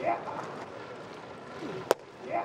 Yeah. Yeah.